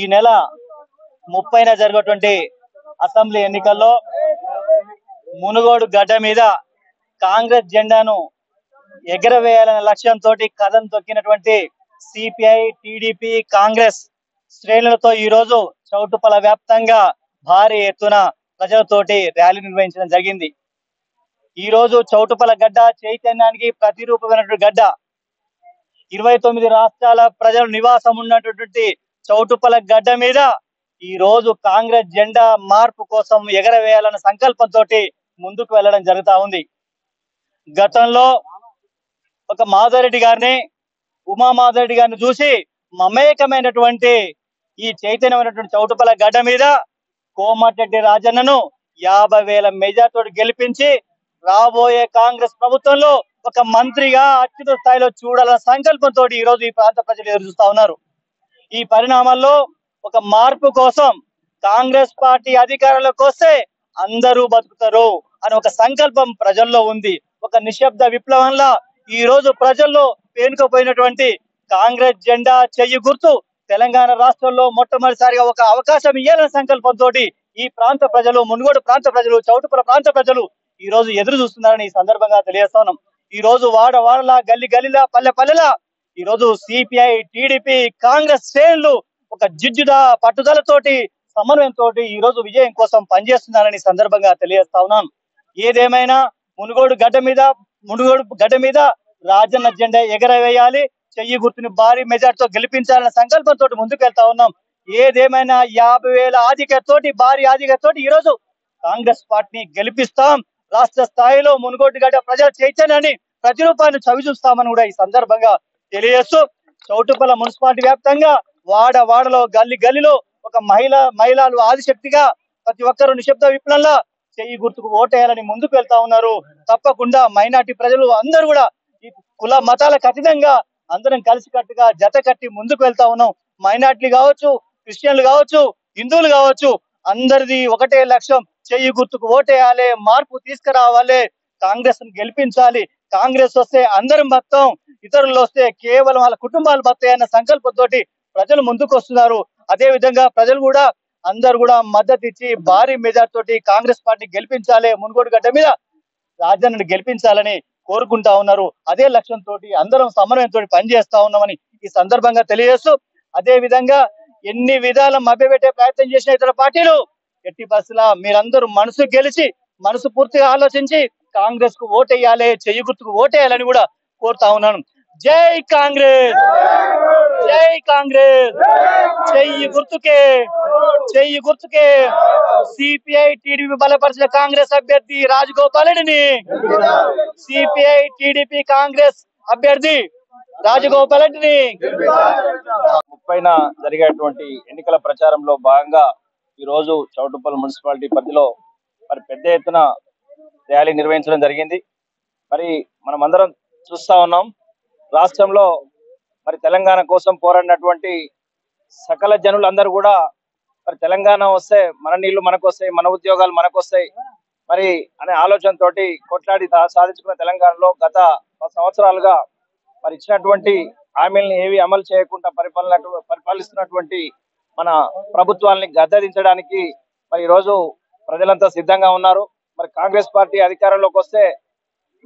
ఈ నెల ముప్పైన జరిగేటువంటి అసెంబ్లీ ఎన్నికల్లో మునుగోడు గడ్డ మీద కాంగ్రెస్ జెండాను ఎగరవేయాలనే లక్ష్యంతో కథం తొక్కినటువంటి సిపిఐ టిడిపి కాంగ్రెస్ శ్రేణులతో ఈ రోజు చౌటుపల వ్యాప్తంగా భారీ ఎత్తున ప్రజలతోటి ర్యాలీ నిర్వహించడం జరిగింది. ఈ రోజు చౌటుపల గడ్డ చైతన్యానికి ప్రతిరూపమైనటువంటి గడ్డ. ఇరవై తొమ్మిది రాష్ట్రాల ప్రజలు నివాసం ఉన్నటువంటి చౌటుపల గడ్డ మీద ఈ రోజు కాంగ్రెస్ జెండా మార్పు కోసం ఎగరవేయాలన్న సంకల్పంతో ముందుకు వెళ్ళడం జరుగుతా ఉంది. గతంలో ఒక మాధవరెడ్డి గారిని ఉమా మాధవరెడ్డి గారిని చూసి మమేకమైనటువంటి ఈ చైతన్యమైనటువంటి చౌటుపల గడ్డ మీద కోమటిరెడ్డి రాజన్నను యాభై వేల మెజార్టీ గెలిపించి రాబోయే కాంగ్రెస్ ప్రభుత్వంలో ఒక మంత్రిగా అత్యుత స్థాయిలో చూడాలన్న సంకల్పంతో ఈ రోజు ఈ ప్రాంత ప్రజలు ఎదురు చూస్తా ఉన్నారు. ఈ పరిణామాల్లో ఒక మార్పు కోసం కాంగ్రెస్ పార్టీ అధికారంలోకి వస్తే అందరూ బతుకుతారు అని ఒక సంకల్పం ప్రజల్లో ఉంది. ఒక నిశ్శబ్ద విప్లవంలా ఈ రోజు ప్రజల్లో పేనుకుపోయినటువంటి కాంగ్రెస్ జెండా చెయ్యి గుర్తు తెలంగాణ రాష్ట్రంలో మొట్టమొదటిసారిగా ఒక అవకాశం ఇవ్వాలనే సంకల్పంతో ఈ ప్రాంత ప్రజలు మునుగోడు ప్రాంత ప్రజలు చౌటుపుల ప్రాంత ప్రజలు ఈ రోజు ఎదురు చూస్తున్నారని ఈ సందర్భంగా తెలియజేస్తున్నాం ఈ రోజు వాడ వాడలా గల్లి గల్లిలా పల్లె పల్లెలా ఈ రోజు సిపిఐ టిడిపి కాంగ్రెస్ శ్రేణులు ఒక జిడ్జుద పట్టుదలతోటి సమన్వయంతో ఈ రోజు విజయం కోసం పనిచేస్తున్నారని సందర్భంగా తెలియజేస్తా ఉన్నాను. ఏదేమైనా మునుగోడు గడ్డ మీద మునుగోడు గడ్డ మీద రాజన్న జెండా ఎగరవేయాలి చెయ్యి గుర్తుని భారీ మెజార్టీతో గెలిపించాలన్న సంకల్పంతో ముందుకు వెళ్తా ఉన్నాం. ఏదేమైనా యాభై వేల ఆధిక్యతోటి భారీ ఆధిక్యతోటి ఈ రోజు కాంగ్రెస్ పార్టీని గెలిపిస్తాం. రాష్ట్ర స్థాయిలో మునుగోడు గడ్డ ప్రజల చైతన్యాన్ని ప్రతిరూపాన్ని చవి చూస్తామని కూడా ఈ సందర్భంగా తెలియజేస్తూ చౌటుపల్ల మున్సిపాలిటీ వ్యాప్తంగా వాడ వాడలో గల్లి గల్లిలో ఒక మహిళ మహిళలు ఆదిశక్తిగా ప్రతి ఒక్కరు నిశ్శబ్ద విప్లవంలో చెయ్యి గుర్తుకు ఓటేయాలని ముందుకు వెళ్తా ఉన్నారు. తప్పకుండా మైనార్టీ ప్రజలు అందరూ కూడా ఈ కుల మతాల అతీతంగా అందరం కలిసికట్టుగా జత కట్టి ముందుకు వెళ్తా ఉన్నాం. మైనార్టీలు కావచ్చు క్రిస్టియన్లు కావచ్చు హిందువులు కావచ్చు అందరిది ఒకటే లక్ష్యం చెయ్యి గుర్తుకు ఓటేయాలి మార్పు తీసుకురావాలి. కాంగ్రెస్ గెలిపించాలి. కాంగ్రెస్ వస్తే అందరం మొత్తం ఇతరులు వస్తే కేవలం వాళ్ళ కుటుంబాలు బతాయన్న సంకల్పంతోటి ప్రజలు ముందుకు వస్తున్నారు అదే విధంగా ప్రజలు కూడా అందరు కూడా మద్దతు ఇచ్చి భారీ మెజార్టీ తోటి కాంగ్రెస్ పార్టీ గెలిపించాలి మునుగోడు గడ్డ మీద రాజన్నను గెలిపించాలని కోరుకుంటా ఉన్నారు. అదే లక్ష్యంతో అందరం సమన్వయంతో పనిచేస్తా ఉన్నామని ఈ సందర్భంగా తెలియజేస్తూ అదే విధంగా ఎన్ని విధాల మభ్యపెట్టే ప్రయత్నం చేసిన ఇతర పార్టీలు ఎట్టి బస్సులా మీరందరూ మనసు గెలిచి మనసు పూర్తిగా ఆలోచించి కాంగ్రెస్కు ఓటేయాలి చెయ్యి గుర్తుకు ఓటేయాలని కూడా కోరుతా ఉన్నాను. జై కాంగ్రెస్! జై కాంగ్రెస్! చెయ్యి గుర్తుకే! చెయ్యి గుర్తుకే! సిపిఐ టీడీపీ బలపరిచిన కాంగ్రెస్ అభ్యర్థి రాజగోపాల్ రెడ్డిని సిపిఐ టీడీపీ కాంగ్రెస్ అభ్యర్థి రాజగోపాల్ రెడ్డిని ముప్పైన జరిగేటువంటి ఎన్నికల ప్రచారంలో భాగంగా ఈ రోజు చౌటుప్పల్ మున్సిపాలిటీ పరిధిలో మరి పెద్ద ఎత్తున ర్యాలీ నిర్వహించడం జరిగింది. మరి మనమందరం చూస్తా ఉన్నాం. రాష్ట్రంలో మరి తెలంగాణ కోసం పోరాడినటువంటి సకల జనులందరూ కూడా మరి తెలంగాణ వస్తే మన నీళ్ళు మనకు వస్తాయి మన ఉద్యోగాలు మనకు వస్తాయి మరి అనే ఆలోచనతోటి కొట్లాడి సాధించుకున్న తెలంగాణలో గత పది సంవత్సరాలుగా మరి ఇచ్చినటువంటి హామీలను ఏవి అమలు చేయకుండా పరిపాలన పరిపాలిస్తున్నటువంటి మన ప్రభుత్వాల్ని గద్దదించడానికి మరి ఈరోజు ప్రజలంతా సిద్ధంగా ఉన్నారు. మరి కాంగ్రెస్ పార్టీ అధికారంలోకి వస్తే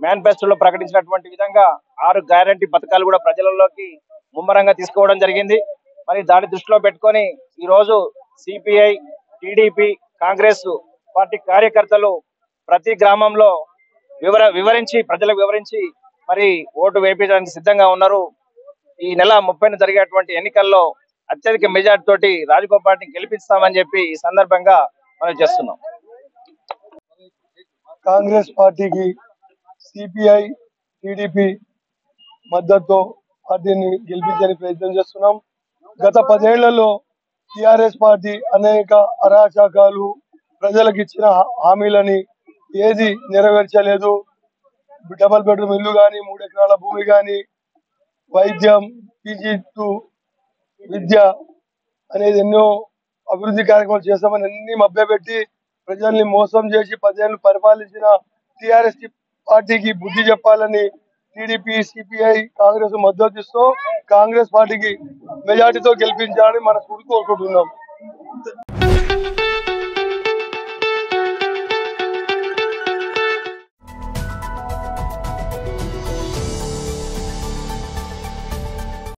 మేనిఫెస్టోలో ప్రకటించినటువంటి విధంగా ఆరు గ్యారంటీ పథకాలు కూడా ప్రజలలోకి ముమ్మరంగా తీసుకోవడం జరిగింది. మరి దాని దృష్టిలో పెట్టుకొని ఈ రోజు సిపిఐ టిడిపి కాంగ్రెస్ పార్టీ కార్యకర్తలు ప్రతి గ్రామంలో వివర వివరించి ప్రజలకు వివరించి మరి ఓటు వేయించడానికి సిద్ధంగా ఉన్నారు. ఈ నెల ముప్పైన జరిగేటువంటి ఎన్నికల్లో అత్యధిక మెజార్టీ తోటి రాజగోపాల్ని గెలిపిస్తామని చెప్పి ఈ సందర్భంగా మనం చేస్తున్నాం. కాంగ్రెస్ పార్టీకి సిపిఐ టీడీపీ మద్దతుతో పార్టీని గెలిపించని ప్రయత్నం చేస్తున్నాం. గత పదేళ్ళలో టిఆర్ఎస్ పార్టీ అనేక అరాచకాలు ప్రజలకు ఇచ్చిన హా- హామీలని ఏది నెరవేర్చలేదు. డబల్ బెడ్రూమ్ ఇల్లు కానీ మూడు ఎకరాల భూమి కానీ వైద్యం పీజీ టు విద్య అనేది ఎన్నో అభివృద్ధి కార్యక్రమాలు చేస్తామని అన్ని మభ్యపెట్టి ప్రజల్ని మోసం చేసి పదేళ్ళు పరిపాలించిన టిఆర్ఎస్ పార్టీకి బుద్ధి చెప్పాలని టీడీపీ సిపిఐ కాంగ్రెస్ మద్దతుస్తూ కాంగ్రెస్ పార్టీకి మెజార్టీతో గెలిపించాలని మనస్ఫూర్తి కోరుకుంటున్నాం.